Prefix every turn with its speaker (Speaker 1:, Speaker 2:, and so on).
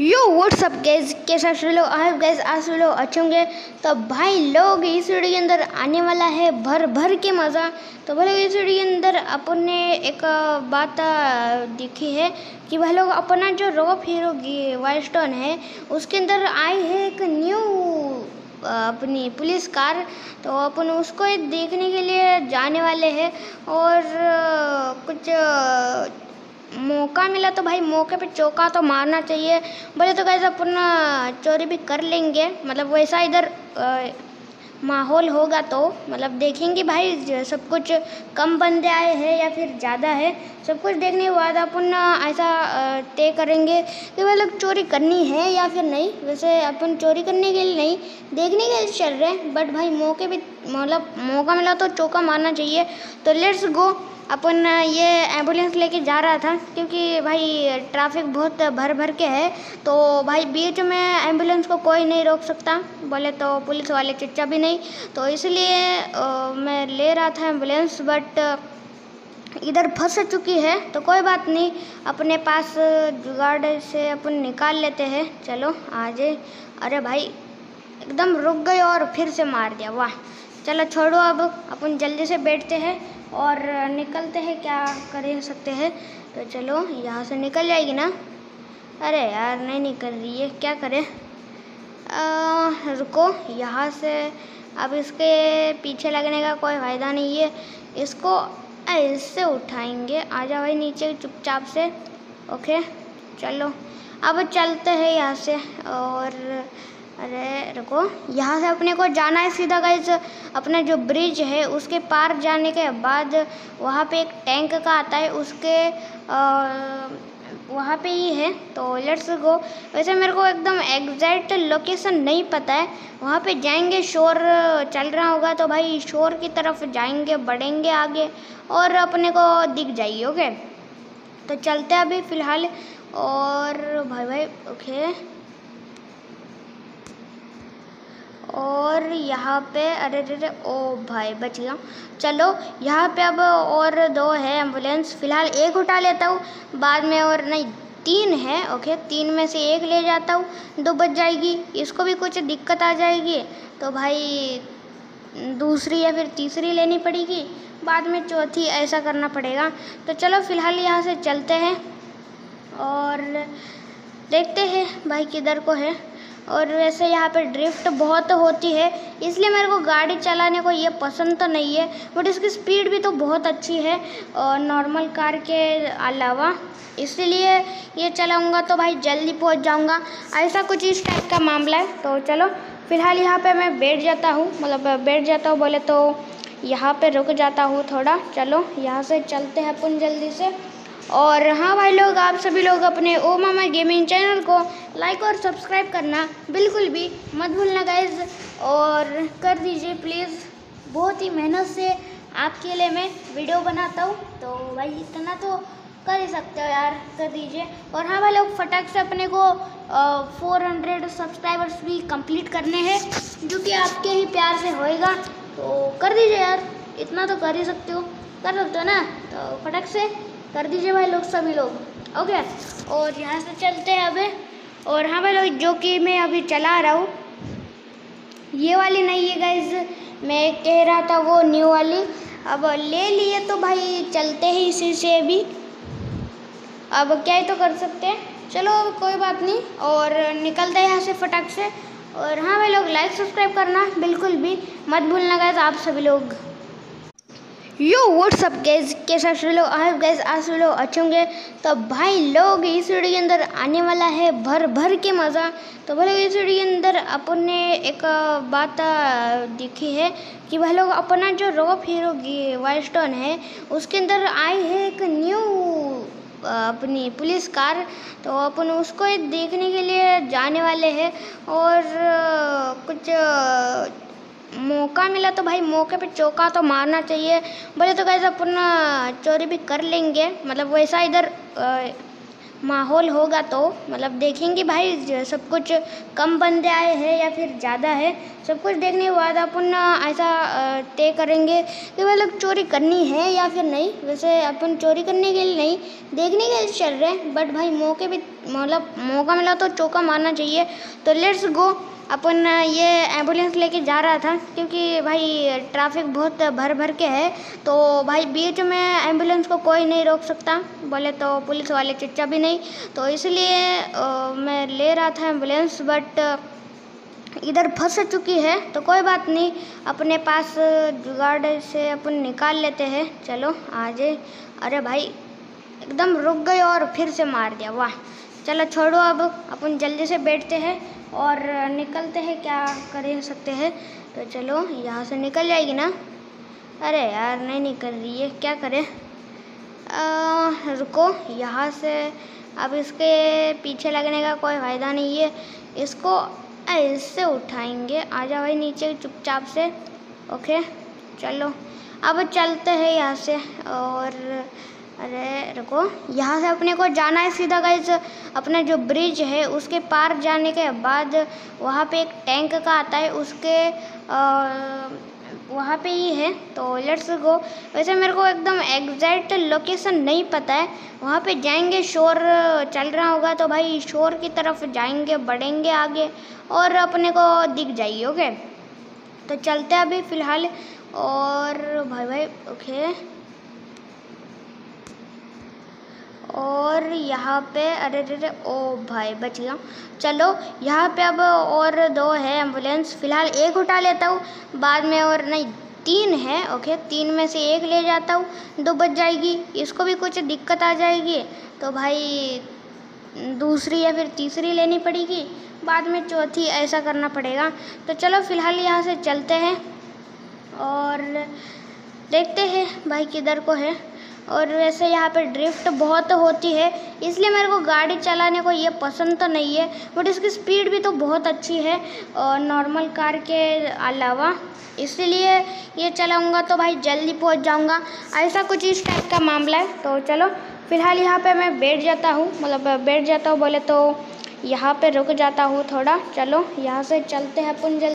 Speaker 1: यो WhatsApp gas कैसे लोग? आई gas सभी लोग अच्छे होंगे। तो भाई, लोग इस वीडियो के अंदर आने वाला है भर भर के मज़ा। तो भाई, लोग इस वीडियो के अंदर अपन ने एक बात देखी है कि भाई, लोग अपना जो रॉप हीरो वाइल्ड स्टोन है, उसके अंदर आई है एक न्यू अपनी पुलिस कार तो अपन उसको देखने के लिए जाने वाले हैं और कुछ मौका मिला तो भाई मौके पे चौका तो मारना चाहिए। बोले तो कैसे अपन चोरी भी कर लेंगे। मतलब वैसा इधर माहौल होगा तो। मतलब देखेंगे भाई सब कुछ कम बंदे आए हैं या फिर ज़्यादा है। सब कुछ देखने के बाद अपन ऐसा तय करेंगे कि भाई लोग चोरी करनी है या फिर नहीं। वैसे अपन चोरी करने के लिए नहीं, देखने के लिए चल रहे हैं। बट भाई मौके पे मतलब मौका मिला तो चौका मारना चाहिए। तो लेट्स गो अपन ये एंबुलेंस लेके जा रहा था, क्योंकि भाई ट्रैफ़िक बहुत भर भर के है तो भाई बीच में एंबुलेंस को कोई नहीं रोक सकता, बोले तो पुलिस वाले चिच्चा भी नहीं तो इसलिए मैं ले रहा था एंबुलेंस बट इधर फंस चुकी है तो कोई बात नहीं, अपने पास जुगाड़ से अपन निकाल लेते हैं, चलो आ जाए अरे भाई, एकदम रुक गए और फिर से मार दिया, वाह। चलो छोड़ो अब अपन जल्दी से बैठते हैं और निकलते हैं क्या कर सकते हैं? तो चलो यहाँ से निकल जाएगी ना? अरे यार नहीं निकल रही है क्या करें? आ, रुको यहाँ से अब इसके पीछे लगने का कोई फ़ायदा नहीं है। इसको ऐसे उठाएँगे। आजा भाई नीचे चुपचाप से ओके? चलो अब चलते हैं यहाँ से और अरे रुको। यहाँ से अपने को जाना है सीधा गाइस अपना जो ब्रिज है उसके पार जाने के बाद वहाँ पे एक टैंक का आता है उसके अ, वहाँ पे ही है। तो लेट्स गो वैसे मेरे को एकदम एग्जैक्ट लोकेशन नहीं पता है। वहाँ पे जाएँगे शोर चल रहा होगा तो भाई शोर की तरफ़ जाएँगे बढ़ेंगे आगे और अपने को दिख जाएगी ओके तो चलते हैं अभी फ़िलहाल और भाई भाई ओके और यहाँ पे, अरे अरे अरे, ओ भाई, बच गया। चलो, यहाँ पे अब और दो है एंबुलेंस फ़िलहाल एक उठा लेता हूँ, बाद में और नहीं, तीन है ओके तीन में से एक ले जाता हूँ, दो बच जाएगी। इसको भी कुछ दिक्कत आ जाएगी। तो भाई, दूसरी या फिर तीसरी लेनी पड़ेगी। बाद में चौथी ऐसा करना पड़ेगा। तो चलो, फ़िलहाल यहाँ से चलते हैं और देखते हैं भाई किधर को है। और वैसे यहाँ पे ड्रिफ्ट बहुत होती है, इसलिए मेरे को गाड़ी चलाने को ये पसंद तो नहीं है बट इसकी स्पीड भी तो बहुत अच्छी है, और नॉर्मल कार के अलावा इसलिए ये चलाऊँगा तो भाई जल्दी पहुँच जाऊँगा। ऐसा कुछ इस टाइप का मामला है तो चलो, फ़िलहाल यहाँ पे मैं बैठ जाता हूँ मतलब बैठ जाता हूँ, बोले तो यहाँ पे रुक जाता हूँ थोड़ा, चलो, यहाँ से चलते हैं अपन जल्दी से। और हाँ भाई लोग, आप सभी लोग अपने ओ मामा गेमिंग चैनल को लाइक और सब्सक्राइब करना बिल्कुल भी मत भूलना गाइज़ और कर दीजिए प्लीज़ बहुत ही मेहनत से आपके लिए मैं वीडियो बनाता हूँ। तो भाई, इतना तो कर ही सकते हो यार, कर दीजिए। और हाँ भाई लोग, फटाक से अपने को फोर हंड्रेड सब्सक्राइबर्स भी कंप्लीट करने हैं, जो कि आपके ही प्यार से होएगा। तो कर दीजिए यार, इतना तो कर ही सकते हो, कर सकते हो ना? तो फटाक से कर दीजिए भाई लोग, सभी लोग। ओके? और यहाँ से चलते हैं अभी। और हाँ भाई लोग, जो कि मैं अभी चला रहा हूँ, ये वाली नहीं है गाइज़ मैं कह रहा था वो न्यू वाली। अब ले लिए तो भाई चलते हैं इसी से भी। अब क्या ही तो कर सकते हैं। चलो, कोई बात नहीं। और निकलते हैं यहाँ से फटाक से। और हाँ भाई लोग लाइक सब्सक्राइब करना बिल्कुल भी मत भूलना गाइज़ आप सभी लोग। यो व्हाट्सअप गैस कैसे लोग? आई गैस सभी लोग अच्छे होंगे। तो भाई, लोग इस वीडियो के अंदर आने वाला है भर भर के मज़ा। तो भाई, लोग इस वीडियो के अंदर अपन ने एक बात देखी है कि भाई, लोग अपना जो रॉप हीरो वाइल्ड स्टोन है, उसके अंदर आई है एक न्यू अपनी पुलिस कार तो अपन उसको देखने के लिए जाने वाले हैं और कुछ मौका मिला तो भाई मौके पे चौका तो मारना चाहिए। बोले तो कैसे अपन चोरी भी कर लेंगे। मतलब वैसा इधर माहौल होगा तो। मतलब देखेंगे भाई सब कुछ कम बंदे आए हैं या फिर ज़्यादा है। सब कुछ देखने के बाद अपन ऐसा तय करेंगे कि भाई लोग चोरी करनी है या फिर नहीं। वैसे अपन चोरी करने के लिए नहीं, देखने के लिए चल रहे हैं। बट भाई मौके पे मतलब मौका मिला तो चौका मारना चाहिए। तो लेट्स गो अपन ये एंबुलेंस लेके जा रहा था क्योंकि भाई ट्रैफ़िक बहुत भर भर के है तो भाई बीच में एंबुलेंस को कोई नहीं रोक सकता। बोले तो पुलिस वाले चिच्चा भी नहीं तो इसलिए मैं ले रहा था एंबुलेंस बट इधर फंस चुकी है तो कोई बात नहीं, अपने पास जुगाड़ से अपन निकाल लेते हैं। चलो आ जाए अरे भाई, एकदम रुक गए और फिर से मार दिया, वाह। चलो छोड़ो अब, अपन जल्दी से बैठते हैं और निकलते हैं, क्या कर सकते हैं? तो चलो, यहाँ से निकल जाएगी ना? अरे यार, नहीं निकल रही है, क्या करें? रुको, यहाँ से अब इसके पीछे लगने का कोई फ़ायदा नहीं है। इसको ऐसे उठाएँगे। आ जाओ भाई नीचे चुपचाप से। ओके, चलो। अब चलते हैं यहाँ से और अरे रुको, यहाँ से अपने को जाना है सीधा गाइज़ अपना जो ब्रिज है, उसके पार जाने के बाद वहाँ पे एक टैंक का आता है, उसके वहाँ पे ही है। तो लेट्स गो वैसे मेरे को एकदम एग्जैक्ट लोकेशन नहीं पता है। वहाँ पे जाएँगे शोर चल रहा होगा तो भाई शोर की तरफ़ जाएँगे, बढ़ेंगे आगे और अपने को दिख जाइए ओके तो चलते हैं अभी फ़िलहाल और भाई भाई ओके और यहाँ पे, अरे अरे ओ भाई, बच गया। चलो, यहाँ पे अब और दो है एंबुलेंस फ़िलहाल एक उठा लेता हूँ, बाद में और नहीं, तीन है ओके तीन में से एक ले जाता हूँ, दो बच जाएगी। इसको भी कुछ दिक्कत आ जाएगी। तो भाई, दूसरी या फिर तीसरी लेनी पड़ेगी। बाद में चौथी ऐसा करना पड़ेगा। तो चलो, फ़िलहाल यहाँ से चलते हैं और देखते हैं भाई किधर को है। और वैसे यहाँ पे ड्रिफ्ट बहुत होती है, इसलिए मेरे को गाड़ी चलाने को ये पसंद तो नहीं है बट इसकी स्पीड भी तो बहुत अच्छी है, और नॉर्मल कार के अलावा इसलिए ये चलाऊँगा तो भाई जल्दी पहुँच जाऊँगा। ऐसा कुछ इस टाइप का मामला है तो चलो, फ़िलहाल यहाँ पे मैं बैठ जाता हूँ मतलब बैठ जाता हूँ, बोले तो यहाँ पे रुक जाता हूँ थोड़ा, चलो, यहाँ से चलते हैं अपन जल्दी।